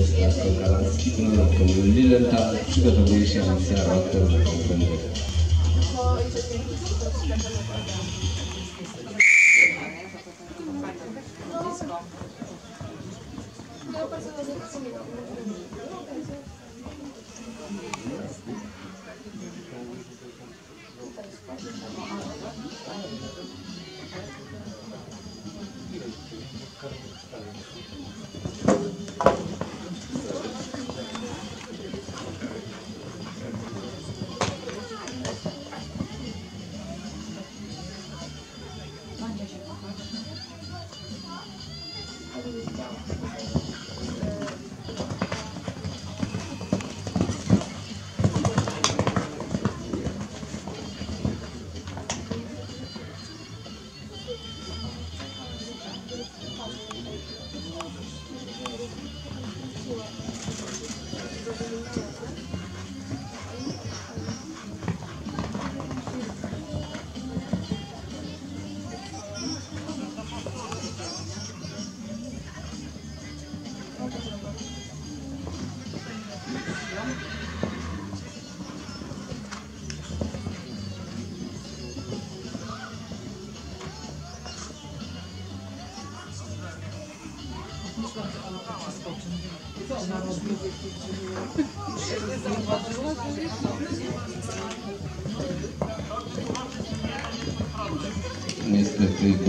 Starko Galacki, dodatkowo Lilenta przygotowuje się Alicja Please don't. Если ты